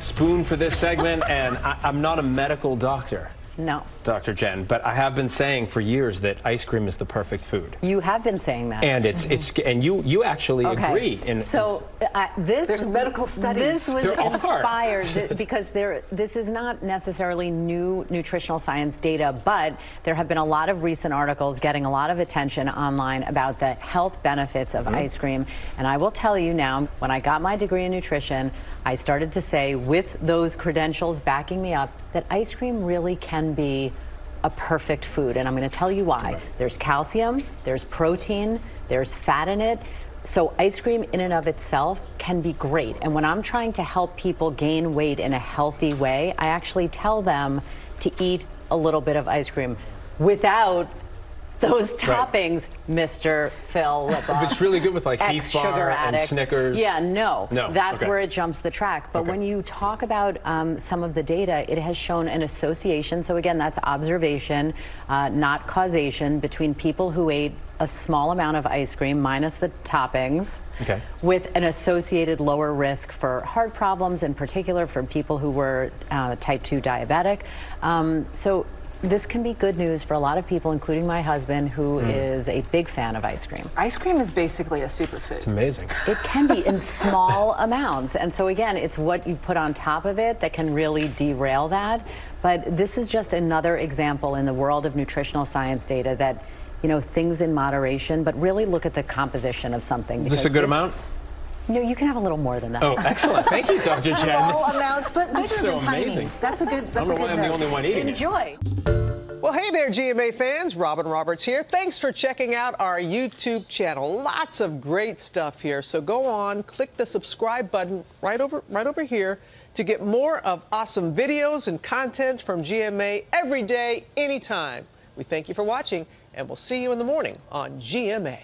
Spoon for this segment, and I, I'm not a medical doctor. No. Dr. Jen, but I have been saying for years that ice cream is the perfect food. You have been saying that. And it's it's and you you actually okay. agree. In, so uh, this there's medical studies. This was there inspired because there this is not necessarily new nutritional science data, but there have been a lot of recent articles getting a lot of attention online about the health benefits of mm -hmm. ice cream. And I will tell you now, when I got my degree in nutrition, I started to say with those credentials backing me up that ice cream really can be a perfect food. And I'm going to tell you why. Right. There's calcium, there's protein, there's fat in it. So ice cream in and of itself can be great. And when I'm trying to help people gain weight in a healthy way, I actually tell them to eat a little bit of ice cream without those toppings, right. Mr. Phil. It's really good with like Heath Bar and Snickers. Yeah, no. No. That's okay. where it jumps the track. But okay. when you talk about um, some of the data, it has shown an association. So again, that's observation, uh, not causation, between people who ate a small amount of ice cream minus the toppings okay. with an associated lower risk for heart problems, in particular for people who were uh, type 2 diabetic. Um, so this can be good news for a lot of people, including my husband, who mm. is a big fan of ice cream. Ice cream is basically a superfood. It's amazing. It can be in small amounts. And so, again, it's what you put on top of it that can really derail that. But this is just another example in the world of nutritional science data that, you know, things in moderation, but really look at the composition of something. Is this a good this, amount? No, you can have a little more than that. Oh, excellent. Thank you, Dr. Jen. Small amounts, but bigger so than tiny. Amazing. That's a good, that's I don't know why I'm the only one eating Enjoy. It. Well, hey there, GMA fans. Robin Roberts here. Thanks for checking out our YouTube channel. Lots of great stuff here. So go on, click the subscribe button right over, right over here to get more of awesome videos and content from GMA every day, anytime. We thank you for watching, and we'll see you in the morning on GMA.